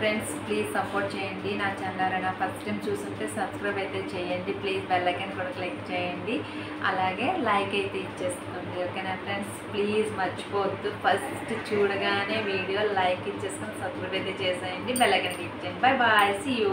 Friends please support చేయండి నా channel ఎవరైనా ఫస్ట్ టైం చూసుంటే సబ్స్క్రైబ్ అయితే చేయండి. ప్లీజ్ బెల్ కూడా క్లిక్ చేయండి. అలాగే లైక్ అయితే ఇచ్చేసుకోండి. ఓకేనా ఫ్రెండ్స్ ప్లీజ్ మర్చిపోవద్దు. ఫస్ట్ చూడగానే వీడియో లైక్ ఇచ్చేసుకొని సబ్స్క్రైబ్ అయితే చేసేయండి. బెల్ క్లిక్ చేయండి. Bye bye see you